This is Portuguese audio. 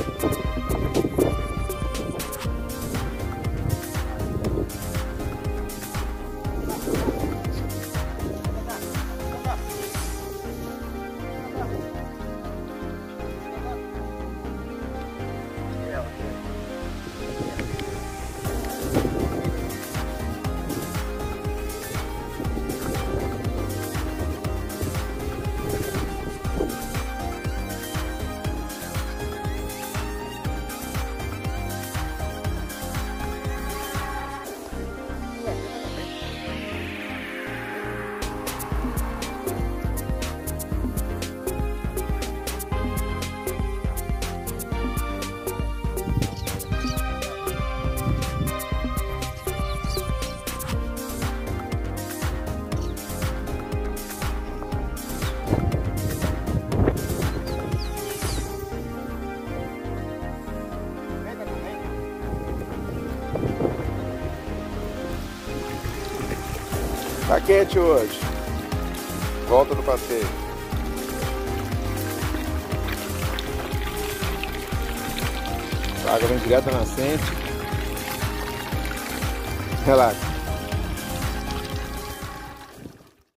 you. Quente hoje. Volta do passeio. A água vem direto da nascente. Relaxa.